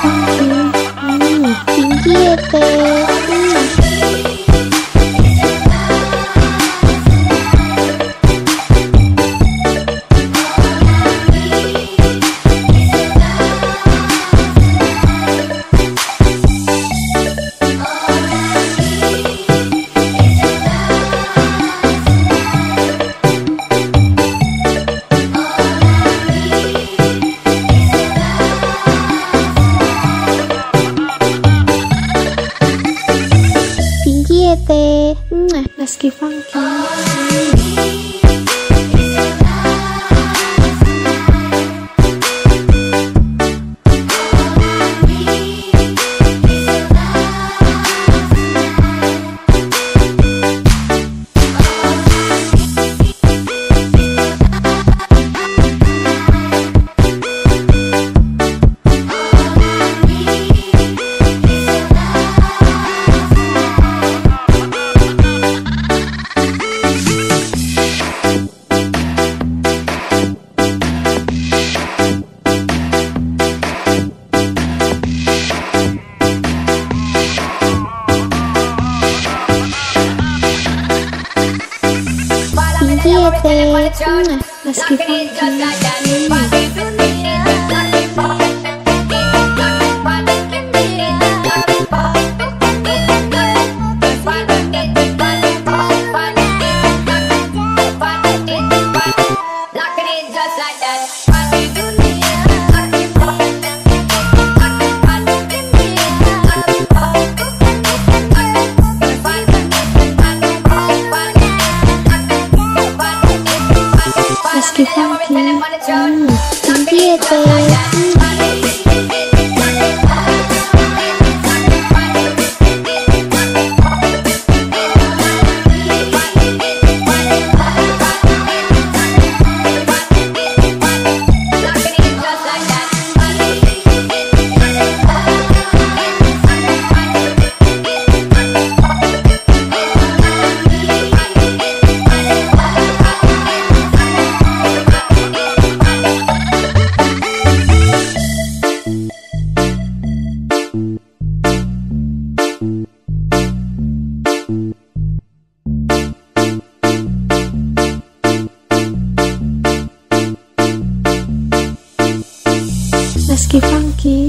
花瓶，你听夜呗。嗯 Tete. Meski funky. feel it. Let's keep on. Just like that. Oh. funky funky.